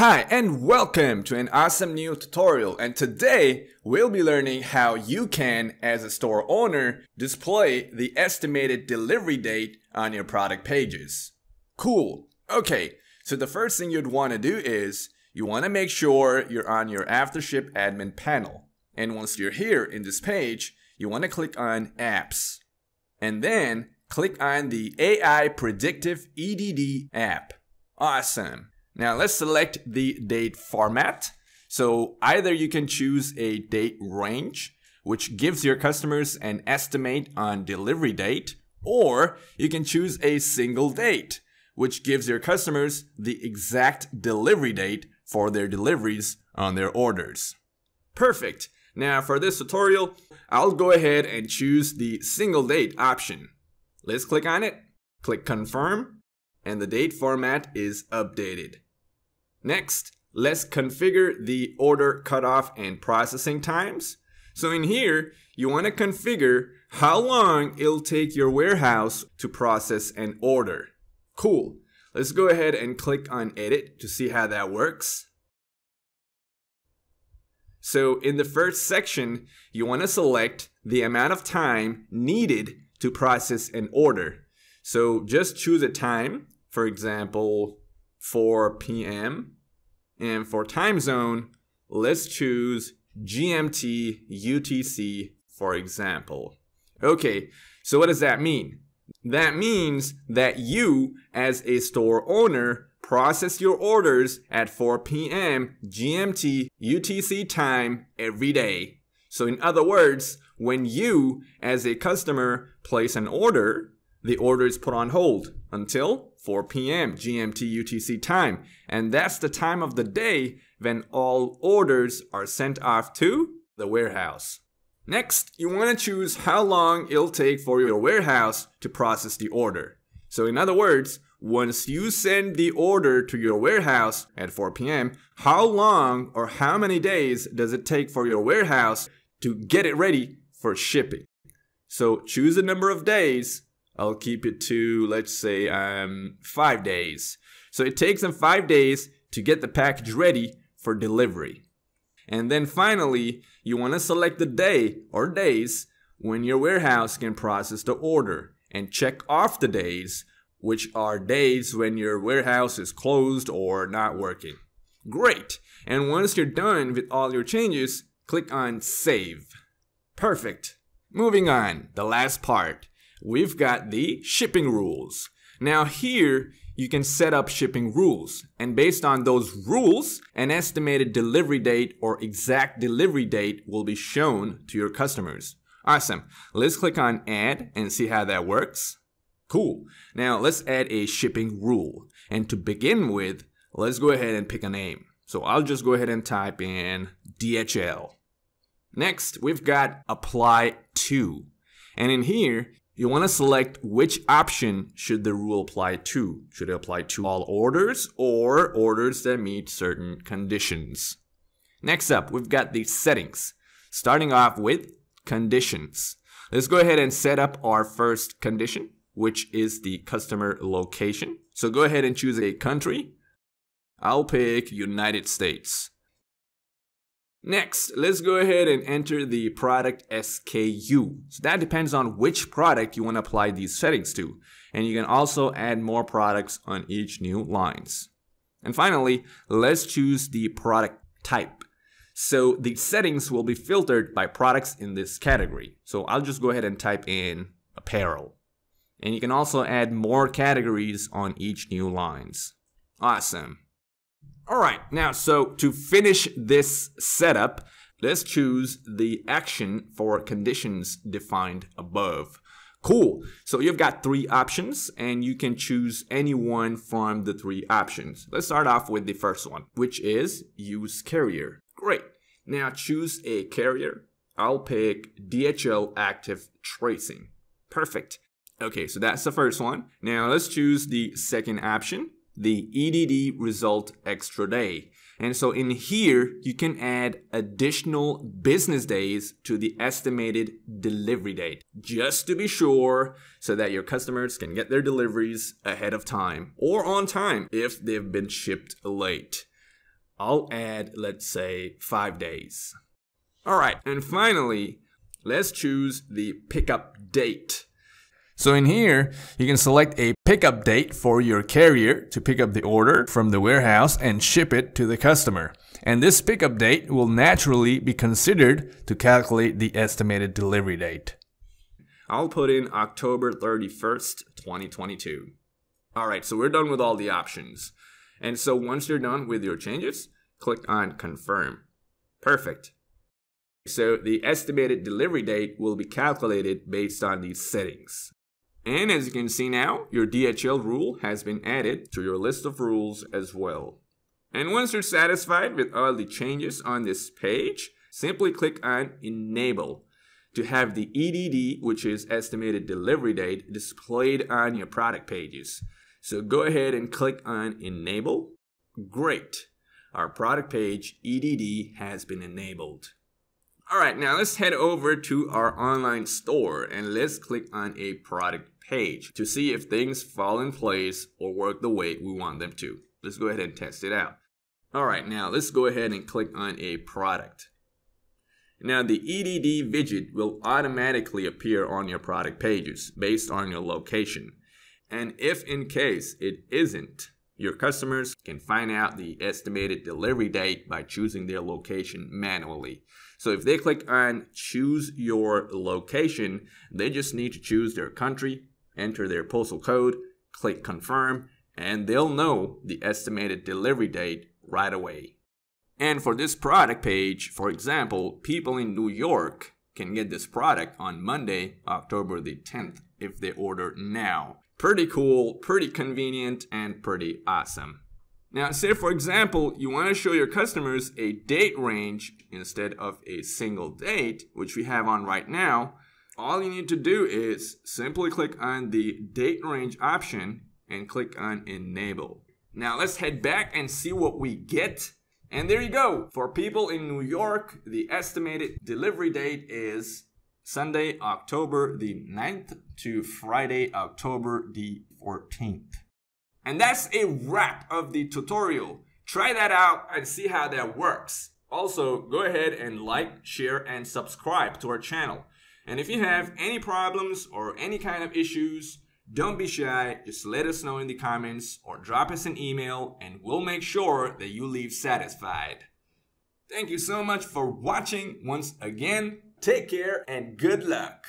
Hi and welcome to an awesome new tutorial and today we'll be learning how you can, as a store owner, display the estimated delivery date on your product pages. Cool. Okay, so the first thing you'd want to do is you want to make sure you're on your AfterShip admin panel. And once you're here in this page, you want to click on Apps. And then click on the AI Predictive EDD app. Awesome. Now let's select the date format. So either you can choose a date range, which gives your customers an estimate on delivery date, or you can choose a single date, which gives your customers the exact delivery date for their deliveries on their orders. Perfect. Now for this tutorial, I'll go ahead and choose the single date option. Let's click on it, click confirm, and the date format is updated. Next, let's configure the order cutoff and processing times. So in here, you want to configure how long it'll take your warehouse to process an order. Cool. Let's go ahead and click on edit to see how that works. So in the first section, you want to select the amount of time needed to process an order. So just choose a time, for example, 4 p.m. And for time zone, let's choose GMT UTC, for example. Okay, so what does that mean? That means that you, as a store owner, process your orders at 4 p.m. GMT UTC time every day. So, in other words, when you, as a customer, place an order, the order is put on hold until 4 p.m. GMT UTC time. And that's the time of the day when all orders are sent off to the warehouse. Next, you want to choose how long it'll take for your warehouse to process the order. So in other words, once you send the order to your warehouse at 4 p.m., how long or how many days does it take for your warehouse to get it ready for shipping? So choose a number of days I'll keep it to, let's say, um, five days. So it takes them five days to get the package ready for delivery. And then finally, you want to select the day or days when your warehouse can process the order and check off the days, which are days when your warehouse is closed or not working. Great. And once you're done with all your changes, click on Save. Perfect. Moving on, the last part we've got the shipping rules. Now here, you can set up shipping rules. And based on those rules, an estimated delivery date or exact delivery date will be shown to your customers. Awesome. Let's click on add and see how that works. Cool. Now let's add a shipping rule. And to begin with, let's go ahead and pick a name. So I'll just go ahead and type in DHL. Next, we've got apply to. And in here, you want to select which option should the rule apply to. Should it apply to all orders or orders that meet certain conditions? Next up, we've got the settings. Starting off with conditions. Let's go ahead and set up our first condition, which is the customer location. So go ahead and choose a country. I'll pick United States. Next, let's go ahead and enter the product SKU. So that depends on which product you want to apply these settings to. And you can also add more products on each new lines. And finally, let's choose the product type. So the settings will be filtered by products in this category. So I'll just go ahead and type in apparel. And you can also add more categories on each new lines. Awesome. All right, now, so to finish this setup, let's choose the action for conditions defined above. Cool. So you've got three options and you can choose any one from the three options. Let's start off with the first one, which is use carrier. Great. Now choose a carrier. I'll pick DHL Active Tracing. Perfect. Okay, so that's the first one. Now let's choose the second option, the EDD result extra day. And so in here, you can add additional business days to the estimated delivery date, just to be sure so that your customers can get their deliveries ahead of time or on time if they've been shipped late. I'll add, let's say, five days. All right, and finally, let's choose the pickup date. So in here, you can select a pickup date for your carrier to pick up the order from the warehouse and ship it to the customer. And this pickup date will naturally be considered to calculate the estimated delivery date. I'll put in October 31st, 2022. All right, so we're done with all the options. And so once you're done with your changes, click on confirm. Perfect. So the estimated delivery date will be calculated based on these settings. And as you can see now, your DHL rule has been added to your list of rules as well. And once you're satisfied with all the changes on this page, simply click on Enable to have the EDD, which is estimated delivery date, displayed on your product pages. So go ahead and click on Enable. Great. Our product page EDD has been enabled. All right, now let's head over to our online store and let's click on a product page to see if things fall in place or work the way we want them to. Let's go ahead and test it out. All right, now let's go ahead and click on a product. Now the EDD widget will automatically appear on your product pages based on your location. And if in case it isn't, your customers can find out the estimated delivery date by choosing their location manually. So if they click on choose your location, they just need to choose their country, enter their postal code, click confirm, and they'll know the estimated delivery date right away. And for this product page, for example, people in New York can get this product on Monday, October the 10th, if they order now. Pretty cool, pretty convenient, and pretty awesome. Now, say for example, you want to show your customers a date range instead of a single date, which we have on right now. All you need to do is simply click on the date range option and click on enable. Now let's head back and see what we get. And there you go. For people in New York, the estimated delivery date is Sunday, October the 9th to Friday, October the 14th. And that's a wrap of the tutorial. Try that out and see how that works. Also, go ahead and like, share, and subscribe to our channel. And if you have any problems or any kind of issues, don't be shy, just let us know in the comments or drop us an email and we'll make sure that you leave satisfied. Thank you so much for watching once again. Take care and good luck.